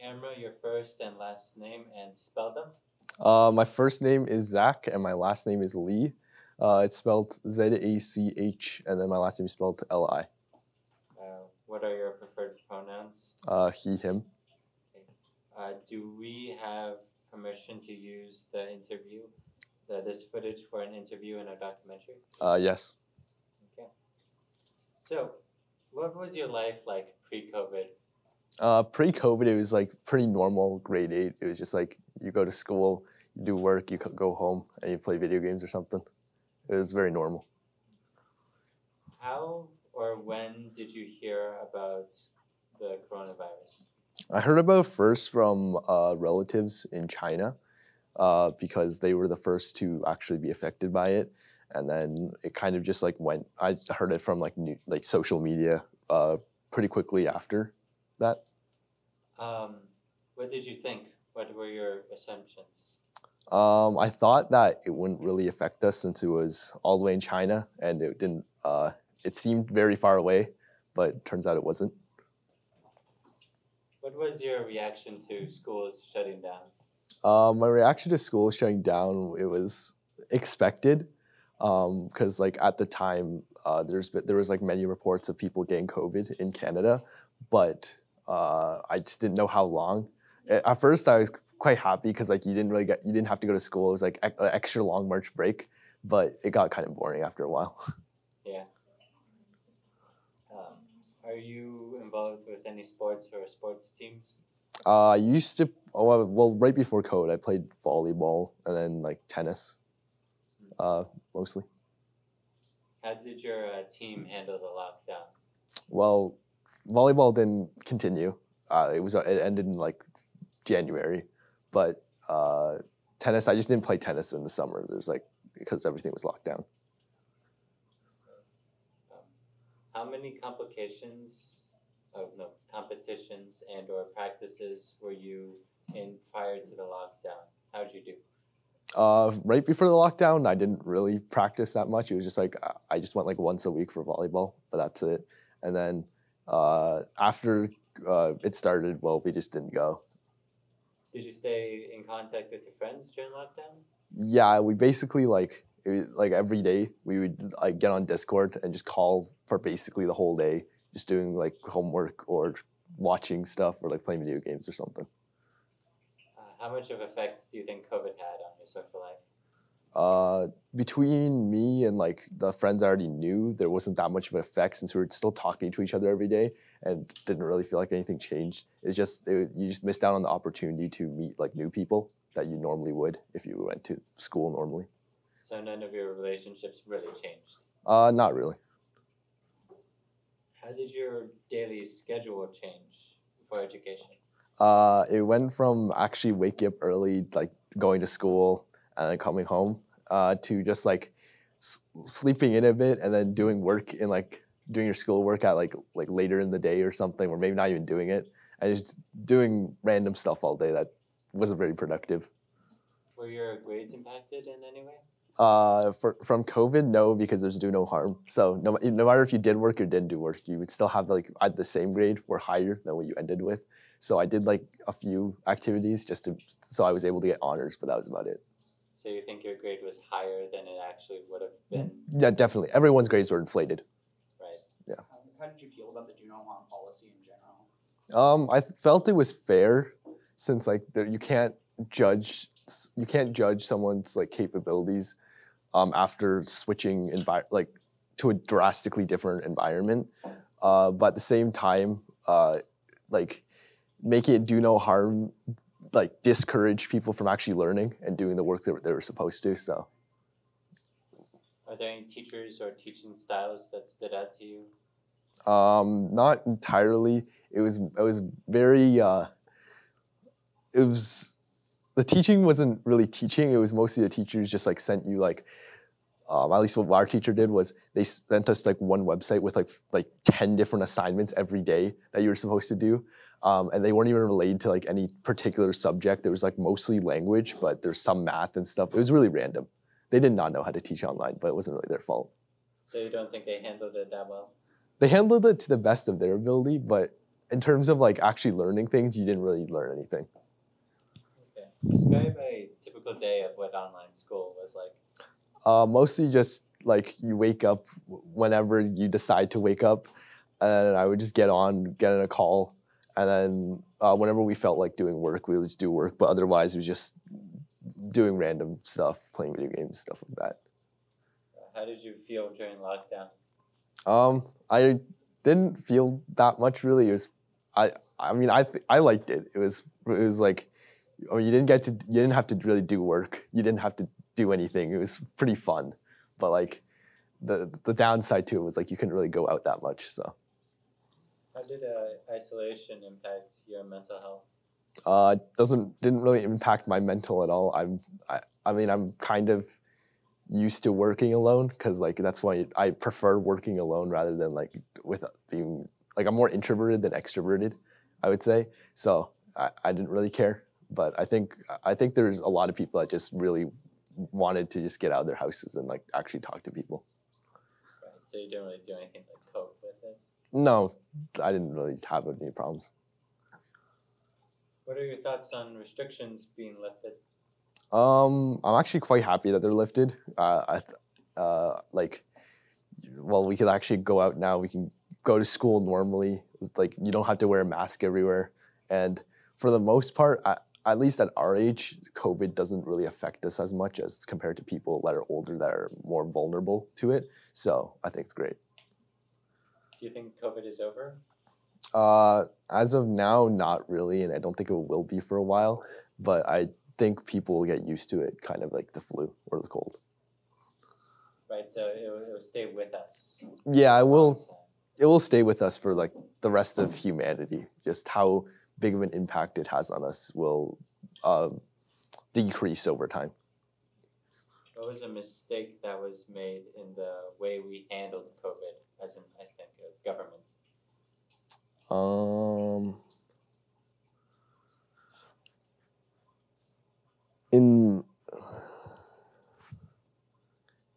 camera your first and last name and spell them? Uh, my first name is Zach, and my last name is Lee. Uh, it's spelled Z A C H, and then my last name is spelled L I. Uh, what are your preferred pronouns? Uh, he, him. Uh, do we have permission to use the interview, the, this footage for an interview in our documentary? Uh, yes. Okay. So, what was your life like pre-COVID? Uh, pre-COVID, it was like pretty normal. Grade eight, it was just like you go to school, you do work, you go home, and you play video games or something. It was very normal. How or when did you hear about the coronavirus? I heard about it first from uh, relatives in China uh, because they were the first to actually be affected by it, and then it kind of just like went. I heard it from like new, like social media uh, pretty quickly after that. Um, what did you think? What were your assumptions? Um, I thought that it wouldn't really affect us since it was all the way in China, and it didn't. Uh, it seemed very far away, but turns out it wasn't. What was your reaction to schools shutting down? Um, my reaction to schools shutting down it was expected because like at the time uh, there's there was like many reports of people getting COVID in Canada, but uh, I just didn't know how long. At first, I was quite happy because like you didn't really get you didn't have to go to school. It was like an extra long March break, but it got kind of boring after a while. Yeah. Um, are you involved with any sports or sports teams? Uh, I used to oh, well, well right before COVID, I played volleyball and then like tennis, uh, mostly. How did your uh, team handle the lockdown? Well, volleyball didn't continue. Uh, it was it ended in like January, but uh, tennis I just didn't play tennis in the summer. There's like because everything was locked down. How many complications, oh no, competitions and or practices were you in prior to the lockdown? How did you do? Uh, right before the lockdown, I didn't really practice that much. It was just like I- I just went like once a week for volleyball, but that's it. And then uh, after uh, it started, well, we just didn't go. Did you stay in contact with your friends during lockdown? Yeah, we basically like it was, like every day we would like get on Discord and just call for basically the whole day, just doing like homework or watching stuff or like playing video games or something. Uh, how much of effect do you think COVID had on your social life? Uh, between me and like the friends I already knew, there wasn't that much of an effect since we were still talking to each other every day and didn't really feel like anything changed. It's just it, you just missed out on the opportunity to meet like new people that you normally would if you went to school normally. So none of your relationships really changed. Uh, not really. How did your daily schedule change for education? Uh, it went from actually waking up early, like going to school and then coming home, uh, to just like s- sleeping in a bit and then doing work in like doing your school work at like like later in the day or something, or maybe not even doing it, and just doing random stuff all day that wasn't very productive. Were your grades impacted in any way? Uh, for, from COVID, no, because there's do no harm. So no, no matter if you did work or didn't do work, you would still have like at the same grade or higher than what you ended with. So I did like a few activities just to, so I was able to get honors, but that was about it. So you think your grade was higher than it actually would have been, Yeah, definitely. Everyone's grades were inflated. right? How, how did you feel about the do no harm policy in general? Um, I felt it was fair since like there, you can't judge you can't judge someone's like capabilities um, after switching envi- like to a drastically different environment. Uh, but at the same time, uh, like making it do no harm, like discourage people from actually learning and doing the work that they were supposed to. So Are there any teachers or teaching styles that stood out to you? Um, not entirely. It was it was very uh, it was the teaching wasn't really teaching. It was mostly the teachers just like sent you like um, at least what our teacher did was they sent us like one website with like like ten different assignments every day that you were supposed to do. Um, and they weren't even related to like any particular subject. It was like mostly language, but there's some math and stuff. It was really random. They did not know how to teach online, but it wasn't really their fault. So you don't think they handled it that well? they handled it to the best of their ability, but in terms of like actually learning things, you didn't really learn anything. Okay. Describe a typical day of what online school was like. Uh, mostly just like you wake up whenever you decide to wake up, and I would just get on, get in a call, and then uh, whenever we felt like doing work, we would just do work. But otherwise, it was just doing random stuff, playing video games, stuff like that. How did you feel during lockdown? Um, I didn't feel that much really. It was, I, I mean, I, th- I liked it. It was, it was like, I mean, you didn't get to, you didn't have to really do work. You didn't have to do anything. It was pretty fun, but like, the the downside to it was like you couldn't really go out that much. So, How did uh, isolation impact your mental health? uh, doesn't didn't really impact my mental at all. I'm, I, I mean, I'm kind of used to working alone because like that's why I prefer working alone rather than like with being like I'm more introverted than extroverted, I would say. So I, I didn't really care, but I think I think there's a lot of people that just really wanted to just get out of their houses and like actually talk to people. Right. So you didn't really do anything to cope. No, I didn't really have any problems. What are your thoughts on restrictions being lifted? Um, I'm actually quite happy that they're lifted. Uh, I, th- uh, like, well, we can actually go out now. We can go to school normally. It's Like, you don't have to wear a mask everywhere. And for the most part, I, at least at our age, COVID doesn't really affect us as much as compared to people that are older that are more vulnerable to it. So I think it's great. Do you think COVID is over? Uh, as of now, not really, and I don't think it will be for a while. But I think people will get used to it, kind of like the flu or the cold. Right. So it will, it will stay with us. Yeah, I for a long will. It will stay with us for like the rest of humanity. Just how big of an impact it has on us will uh, decrease over time. What was a mistake that was made in the way we handled COVID, as in I think as government? Um, in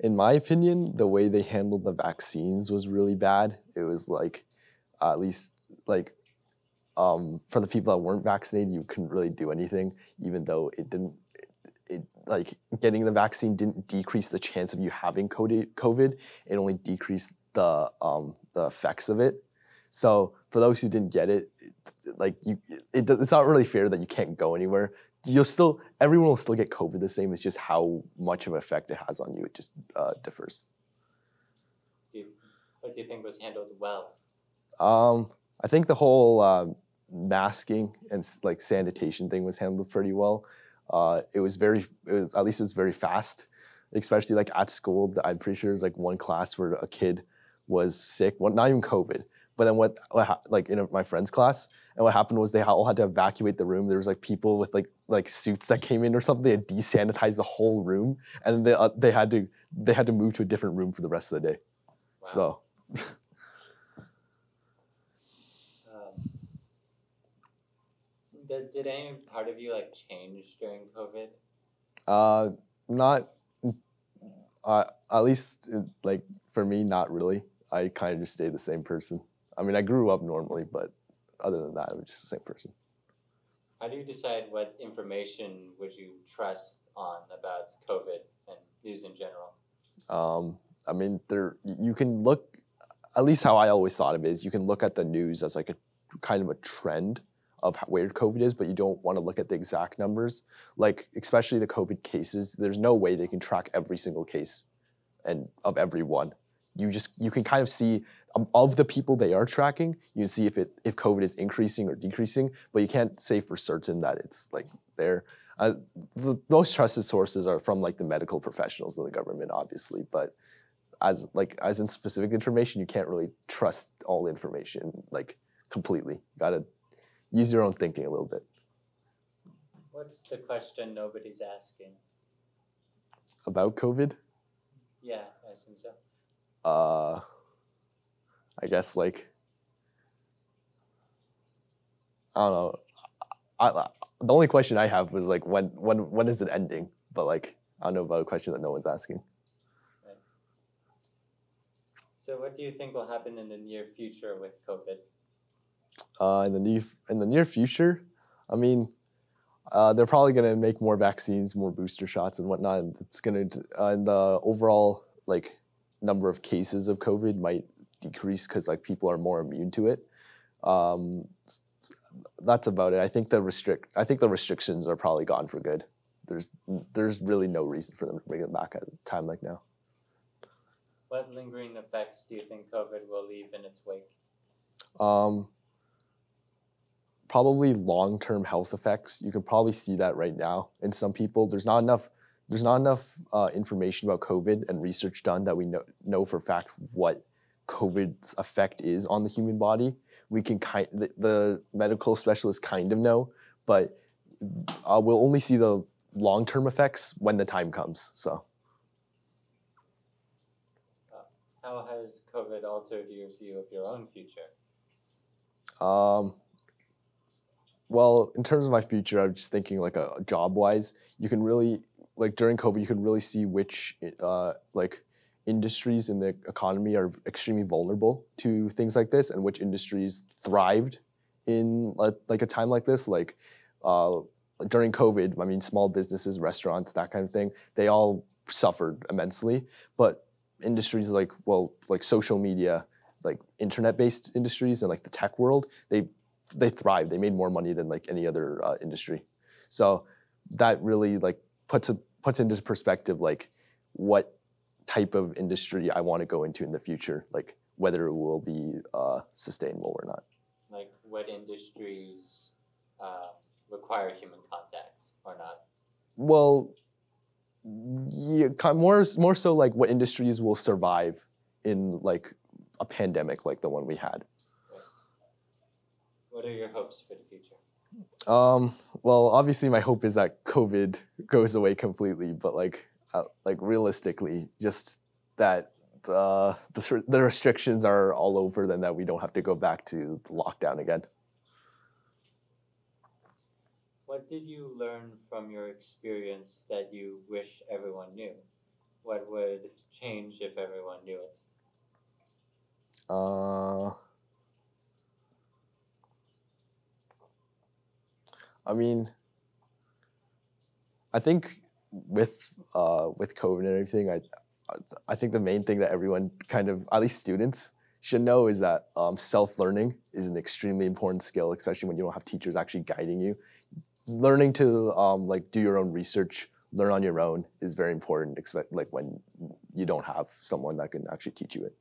in my opinion, the way they handled the vaccines was really bad. It was like, at least like, um, for the people that weren't vaccinated, you couldn't really do anything, even though it didn't. It, it like getting the vaccine didn't decrease the chance of you having COVID. COVID. It only decreased the um, the effects of it. So for those who didn't get it, it- like you, it, it's not really fair that you can't go anywhere. You'll still, everyone will still get COVID the same. It's just how much of an effect it has on you. It just uh, differs. Do you, what do you think was handled well? Um, I think the whole uh, masking and like sanitation thing was handled pretty well. Uh, it was very, it was, at least it was very fast, especially like at school. I'm pretty sure it was like one class where a kid was sick, well, not even COVID, but then what, what like in a, my friend's class, and what happened was they all had to evacuate the room. There was like people with like like suits that came in or something. They had desanitized the whole room, and they uh, they had to they had to move to a different room for the rest of the day. Wow. So Um, did, did any part of you like change during COVID? Uh, not. Uh, at least like for me, not really. I kind of just stayed the same person. I mean, I grew up normally, but other than that, I was just the same person. How do you decide what information would you trust on about COVID and news in general? Um, I mean, there you can look. At least how I always thought of it is, you can look at the news as like a kind of a trend of how, where COVID is, but you don't want to look at the exact numbers. Like especially the COVID cases, there's no way they can track every single case, and of everyone. You just you can kind of see um, of the people they are tracking. You can see if it if COVID is increasing or decreasing, but you can't say for certain that it's like there. Uh, the most trusted sources are from like the medical professionals and the government, obviously, but as like as in specific information, you can't really trust all information like completely. You gotta use your own thinking a little bit. What's the question nobody's asking? About COVID, Yeah, I assume so. Uh, I guess like I don't know. I, I, the only question I have was like when when when is it ending? But like I don't know about a question that no one's asking. So, what do you think will happen in the near future with COVID? uh, in the near in the near future, I mean, uh, they're probably going to make more vaccines, more booster shots, and whatnot. And it's going to uh, and the overall like number of cases of COVID might decrease because like people are more immune to it. Um, that's about it. I think the restrict I think the restrictions are probably gone for good. There's there's really no reason for them to bring it back at a time like now. What lingering effects do you think COVID will leave in its wake? Um, probably long-term health effects. You can probably see that right now in some people. There's not enough. There's not enough uh, information about COVID and research done that we know know for a fact what COVID's effect is on the human body. We can kind the, the medical specialists kind of know, but uh, we'll only see the long-term effects when the time comes. So. How has COVID altered your view of your own future? Um, well, in terms of my future, I'm just thinking like a job wise. You can really like during COVID, you can really see which uh, like industries in the economy are extremely vulnerable to things like this, and which industries thrived in like, like a time like this. Like uh, during COVID, I mean, small businesses, restaurants, that kind of thing, they all suffered immensely. But industries like well, like social media, like internet-based industries, and like the tech world, they they thrived. They made more money than like any other uh, industry. So that really like puts a puts into perspective like what type of industry I want to go into in the future, like whether it will be uh, sustainable or not. Like what industries uh, require human contact or not? Well, yeah, more more so like what industries will survive in like a pandemic like the one we had. What are your hopes for the future? Um, well, obviously, my hope is that COVID goes away completely, but like, uh, like realistically, just that the the, the restrictions are all over, then that we don't have to go back to the lockdown again. What did you learn from your experience that you wish everyone knew? What would change if everyone knew it? Uh, I mean, I think with uh, with COVID and everything, I I think the main thing that everyone kind of, at least students, should know is that um, self learning is an extremely important skill, especially when you don't have teachers actually guiding you. Learning to um, like do your own research, learn on your own is very important, expect like when you don't have someone that can actually teach you it.